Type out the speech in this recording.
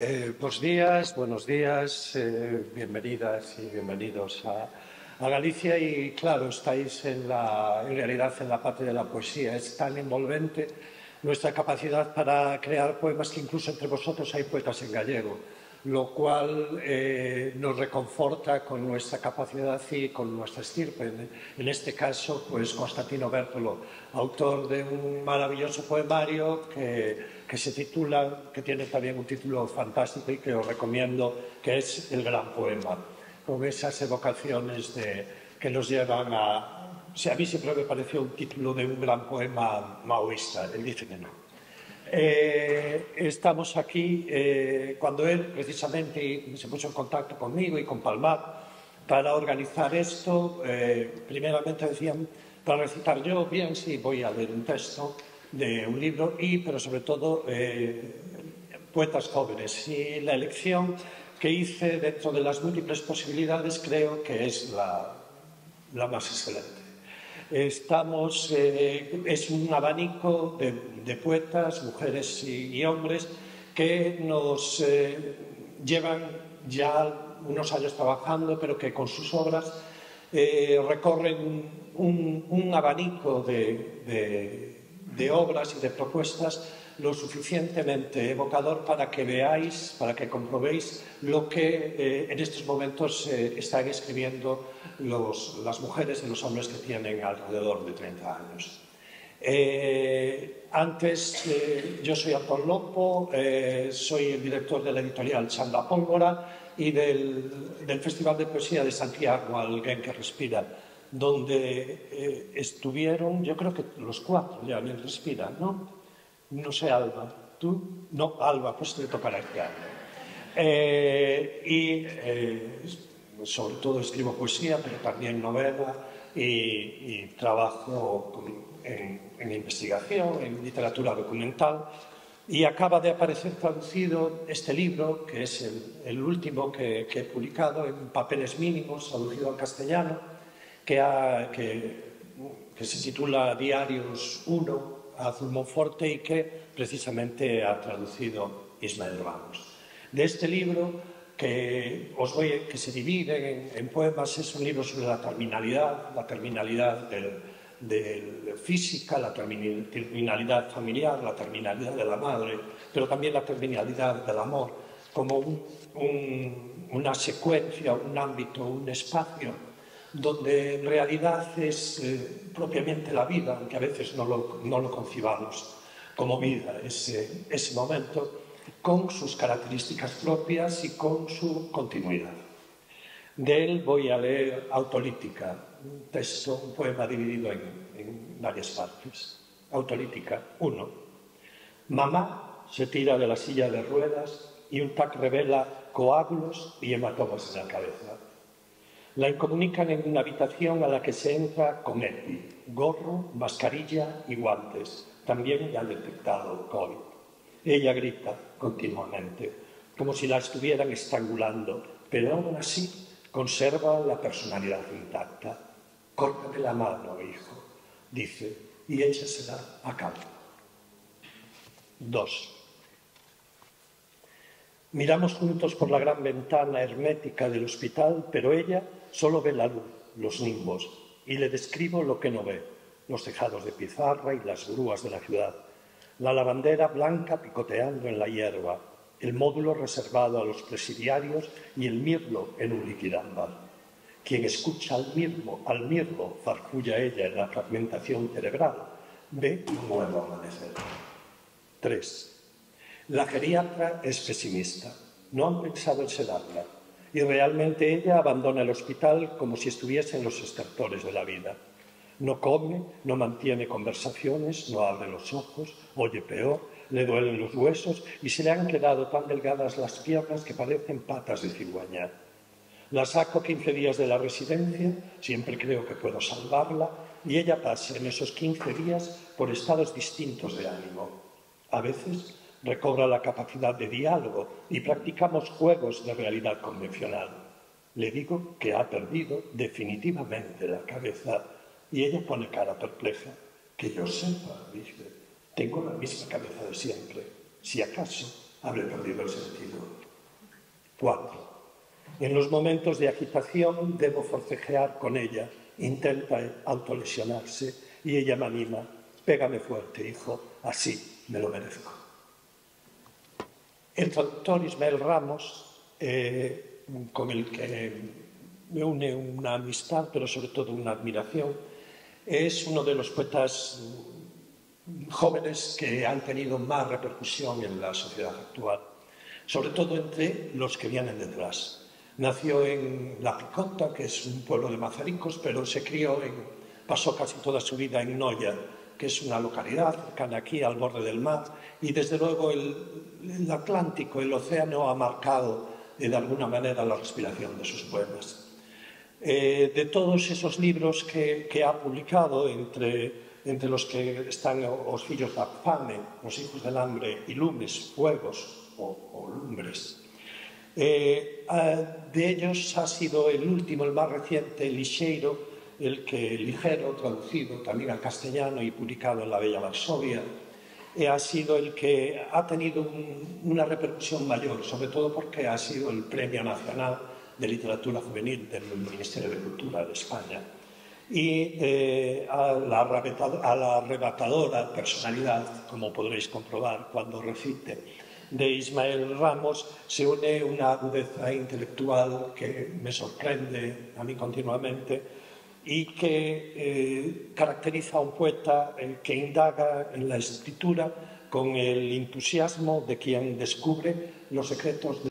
Eh, bos días, buenos días, eh, bienvenidas y bienvenidos a, a, Galicia y claro, estáis en, la, en realidad en la parte de la poesía. Es tan envolvente nuestra capacidad para crear poemas que incluso entre vosotros hay poetas en gallego. Lo cual eh, nos reconforta con nuestra capacidad y con nuestra estirpe. En este caso, pues Constantino Bertolo, autor de un maravilloso poemario que que se titula, que tiene también un título fantástico y que os recomiendo, que es El gran poema, con esas evocaciones de, que nos llevan a... O sea, a mí siempre me pareció un título de un gran poema maoísta, él dice que no. Eh, estamos aquí eh, cuando él precisamente se puso en contacto conmigo y con Palmat para organizar esto. Eh, primeramente decían, para recitar yo, bien, sí, voy a leer un texto de un libro, y, pero sobre todo eh, poetas jóvenes. Y la elección que hice dentro de las múltiples posibilidades creo que es la, la más excelente. Estamos, eh, es un abanico de, de poetas, mujeres y, y, hombres, que nos eh, llevan ya unos años trabajando, pero que con sus obras eh, recorren un, un abanico de, de, de obras y de propuestas lo suficientemente evocador para que veáis, para que comprobéis lo que eh, en estos momentos eh, están escribiendo los, las mujeres y los hombres que tienen alrededor de 30 años. Eh, antes, eh, yo soy Antón Lopo, eh, soy el director de la editorial Chanda Póngora y del, del Festival de Poesía de Santiago, Alguien que Respira, donde eh, estuvieron, yo creo que los cuatro ya, Alguien Respira, ¿no? non sei Alba, tú? No, Alba, pois te tocará este Alba. Eh, e eh, sobre todo escribo poesía, pero tamén novela, y, y trabajo con, en, en investigación, en literatura documental, y acaba de aparecer traducido este libro, que es el, el último que, que, he publicado en papeles mínimos, traducido al castellano, que, ha, que, que se titula Diarios 1 a Zulmoforte e que precisamente ha traducido Ismael Ramos. De este libro, que, os voy, que se divide en, en poemas, es un libro sobre la terminalidad, la terminalidad del, de física, la terminalidad familiar, la terminalidad de la madre, pero también la terminalidad del amor, como un, un, una secuencia, un ámbito, un espacio donde en realidad es eh, propiamente la vida, aunque a veces no lo, no lo concibamos como vida, ese, ese momento, con sus características propias y con su continuidad. De él voy a leer Autolítica, un texto, un poema dividido en, en varias partes. Autolítica 1. Mamá se tira de la silla de ruedas y un tac revela coágulos y hematomas en la cabeza. La incomunican en una habitación a la que se entra con EPI, gorro, mascarilla y guantes. También ya detectado COVID. Ella grita continuamente, como si la estuvieran estrangulando, pero aún así conserva la personalidad intacta. Córtate la mano, hijo, dice, y échasela a cabo. Dos. Miramos juntos por la gran ventana hermética del hospital, pero ella solo ve la luz, los nimbos, y le describo lo que no ve, los tejados de pizarra y las grúas de la ciudad, la lavandera blanca picoteando en la hierba, el módulo reservado a los presidiarios y el mirlo en un liquidámbar. Quien escucha al mirlo, al mirlo, farfulla ella en la fragmentación cerebral, ve un nuevo amanecer. 3. La geriatra es pesimista. No han pensado en sedarla. Y realmente ella abandona el hospital como si estuviese en los estertores de la vida. No come, no mantiene conversaciones, no abre los ojos, oye peor, le duelen los huesos y se le han quedado tan delgadas las piernas que parecen patas de cigüeña. La saco 15 días de la residencia, siempre creo que puedo salvarla, y ella pasa en esos 15 días por estados distintos de ánimo. A veces recobra la capacidad de diálogo y practicamos juegos de realidad convencional. Le digo que ha perdido definitivamente la cabeza y ella pone cara perpleja. Que yo sepa, dice, tengo la misma cabeza de siempre. Si acaso habré perdido el sentido. Cuatro. En los momentos de agitación debo forcejear con ella. Intenta autolesionarse y ella me anima. Pégame fuerte, hijo, así me lo merezco. el doctor Ismael Ramos, eh, con el que me une una amistad, pero sobre todo una admiración, es uno de los poetas jóvenes que han tenido más repercusión en la sociedad actual, sobre todo entre los que vienen detrás. Nació en La Picota, que es un pueblo de Mazaricos, pero se crió en, pasó casi toda su vida en Noya, que es una localidad cercana aquí, al borde del mar, y desde luego el, el Atlántico, el océano, ha marcado eh, de alguna manera la respiración de sus poemas. Eh, de todos esos libros que, que ha publicado, entre, entre, los que están Os fillos da fame, Os hijos del hambre y Lumes, Fuegos o, o Lumbres, eh, de ellos ha sido el último, el más reciente, Lixeiro, el que ligero, traducido también al castellano y publicado en la Bella Varsovia, eh, ha sido el que ha tenido un, una repercusión mayor, sobre todo porque ha sido el Premio Nacional de Literatura Juvenil del Ministerio de Cultura de España. Y eh, a, la a la arrebatadora personalidad, como podréis comprobar cuando recite de Ismael Ramos se une una agudeza intelectual que me sorprende a mí continuamente y que eh, caracteriza a un poeta eh, que indaga en la escritura con el entusiasmo de quien descubre los secretos